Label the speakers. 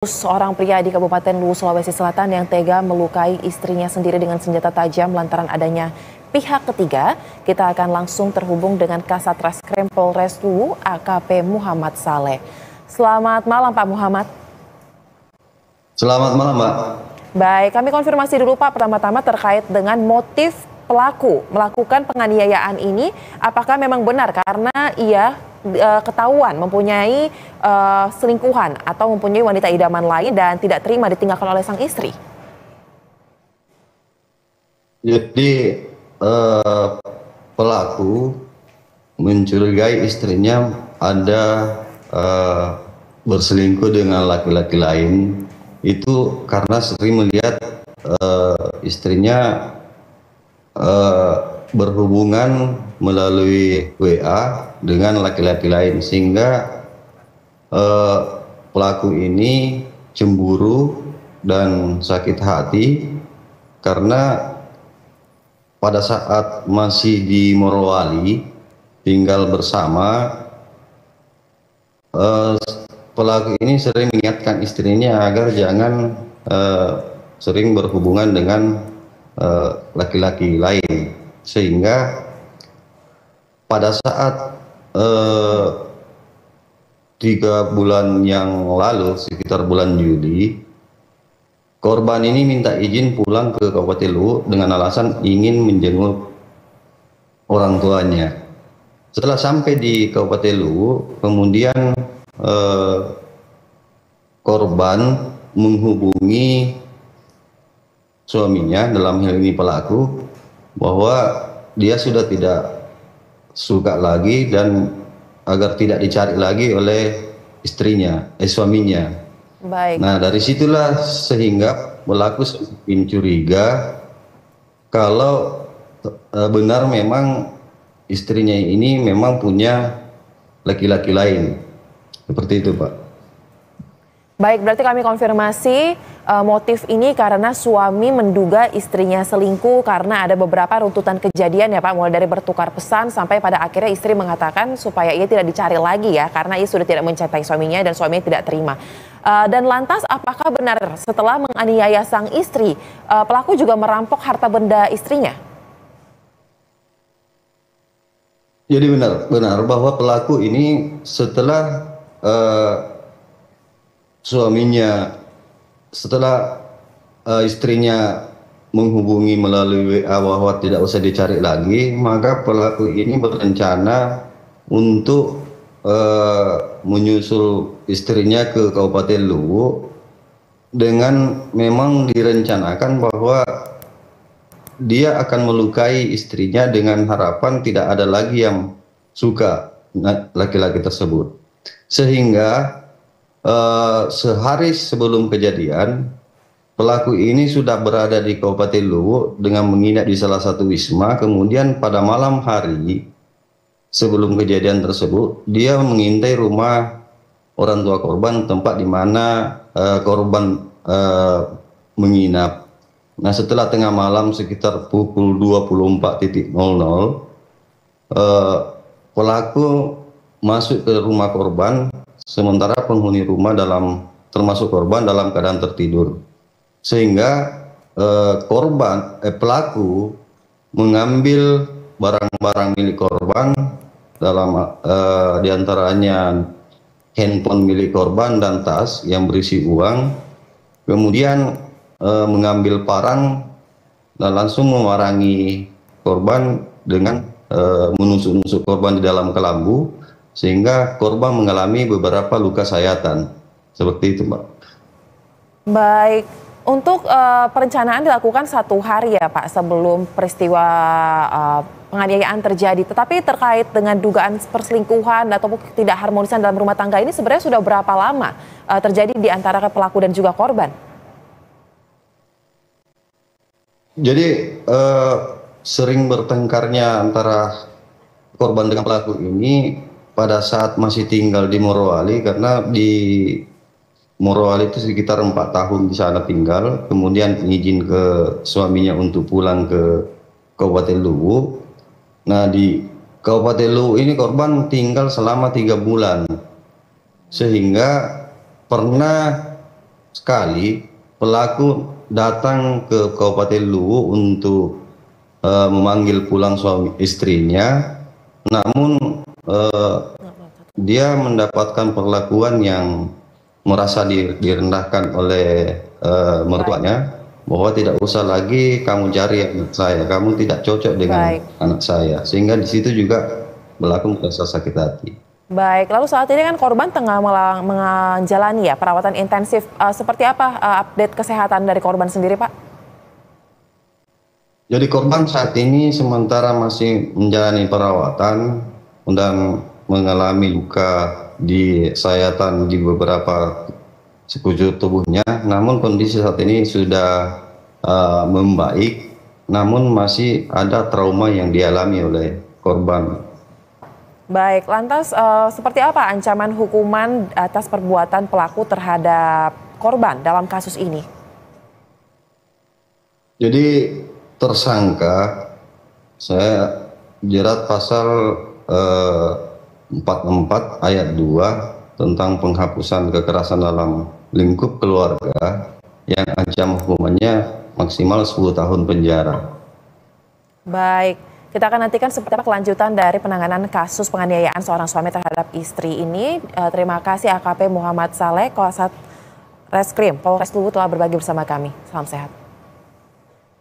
Speaker 1: Seorang pria di Kabupaten Luwu, Sulawesi Selatan yang tega melukai istrinya sendiri dengan senjata tajam lantaran adanya pihak ketiga. Kita akan langsung terhubung dengan Kasat Reskrim Polres Luwu, AKP Muhammad Saleh. Selamat malam Pak Muhammad.
Speaker 2: Selamat malam Mbak.
Speaker 1: Baik, kami konfirmasi dulu Pak pertama-tama terkait dengan motif pelaku melakukan penganiayaan ini. Apakah memang benar karena ia uh, ketahuan mempunyai uh, selingkuhan atau mempunyai wanita idaman lain dan tidak terima ditinggalkan oleh sang istri?
Speaker 2: Jadi uh, pelaku mencurigai istrinya ada uh, berselingkuh dengan laki-laki lain itu karena sering melihat uh, istrinya uh, berhubungan melalui WA dengan laki-laki lain sehingga eh, pelaku ini cemburu dan sakit hati karena pada saat masih di Morowali tinggal bersama eh, pelaku ini sering mengingatkan istrinya agar jangan eh, sering berhubungan dengan eh, laki-laki lain sehingga pada saat eh, tiga bulan yang lalu sekitar bulan Juli korban ini minta izin pulang ke Kabupaten Luwu dengan alasan ingin menjenguk orang tuanya. Setelah sampai di Kabupaten Luwu kemudian eh, korban menghubungi suaminya dalam hal ini pelaku bahwa dia sudah tidak suka lagi dan agar tidak dicari lagi oleh istrinya, eh suaminya. Baik. Nah dari situlah sehingga pelaku semakin curiga kalau e, benar memang istrinya ini memang punya laki-laki lain. Seperti itu Pak.
Speaker 1: Baik, berarti kami konfirmasi uh, motif ini karena suami menduga istrinya selingkuh karena ada beberapa runtutan kejadian ya Pak, mulai dari bertukar pesan sampai pada akhirnya istri mengatakan supaya ia tidak dicari lagi ya karena ia sudah tidak mencintai suaminya dan suaminya tidak terima. Uh, dan lantas apakah benar setelah menganiaya sang istri, uh, pelaku juga merampok harta benda istrinya?
Speaker 2: Jadi benar, benar bahwa pelaku ini setelah uh, suaminya setelah uh, istrinya menghubungi melalui WA bahwa tidak usah dicari lagi, maka pelaku ini berencana untuk uh, menyusul istrinya ke Kabupaten Luwu dengan memang direncanakan bahwa dia akan melukai istrinya dengan harapan tidak ada lagi yang suka laki-laki tersebut. Sehingga uh, sehari sebelum kejadian pelaku ini sudah berada di Kabupaten Luwu dengan menginap di salah satu wisma. Kemudian pada malam hari sebelum kejadian tersebut dia mengintai rumah orang tua korban tempat di mana uh, korban uh, menginap. Nah setelah tengah malam sekitar pukul 24.00 uh, pelaku masuk ke rumah korban sementara penghuni rumah dalam termasuk korban dalam keadaan tertidur. Sehingga eh, korban eh, pelaku mengambil barang-barang milik korban dalam eh, di antaranya handphone milik korban dan tas yang berisi uang. Kemudian eh, mengambil parang dan langsung mewarangi korban dengan eh, menusuk-nusuk korban di dalam kelambu sehingga korban mengalami beberapa luka sayatan. Seperti itu, Mbak.
Speaker 1: Baik, untuk uh, perencanaan dilakukan satu hari ya Pak sebelum peristiwa uh, penganiayaan terjadi. Tetapi terkait dengan dugaan perselingkuhan atau tidak harmonisan dalam rumah tangga ini sebenarnya sudah berapa lama uh, terjadi di antara pelaku dan juga korban?
Speaker 2: Jadi uh, sering bertengkarnya antara korban dengan pelaku ini pada saat masih tinggal di Morowali karena di Morowali itu sekitar empat tahun di sana tinggal, kemudian izin ke suaminya untuk pulang ke Kabupaten Luwu. Nah di Kabupaten Luwu ini korban tinggal selama tiga bulan, sehingga pernah sekali pelaku datang ke Kabupaten Luwu untuk uh, memanggil pulang suami istrinya, namun uh, dia mendapatkan perlakuan yang merasa direndahkan oleh uh, mertuanya bahwa tidak usah lagi kamu cari anak saya, kamu tidak cocok dengan Baik. anak saya, sehingga di situ juga berlaku rasa sakit hati.
Speaker 1: Baik, lalu saat ini kan korban tengah menjalani ya perawatan intensif. Uh, seperti apa uh, update kesehatan dari korban sendiri, Pak?
Speaker 2: Jadi korban saat ini sementara masih menjalani perawatan dan mengalami luka di sayatan di beberapa sekujur tubuhnya. Namun kondisi saat ini sudah uh, membaik, namun masih ada trauma yang dialami oleh korban
Speaker 1: Baik, lantas uh, seperti apa ancaman hukuman atas perbuatan pelaku terhadap korban dalam kasus ini?
Speaker 2: Jadi tersangka saya jerat pasal eh, 44 ayat 2 tentang penghapusan kekerasan dalam lingkup keluarga yang ancam hukumannya maksimal 10 tahun penjara.
Speaker 1: Baik. Kita akan nantikan seperti apa kelanjutan dari penanganan kasus penganiayaan seorang suami terhadap istri ini. Uh, terima kasih AKP Muhammad Saleh, Kasat Reskrim Polres Luwu telah berbagi bersama kami. Salam sehat.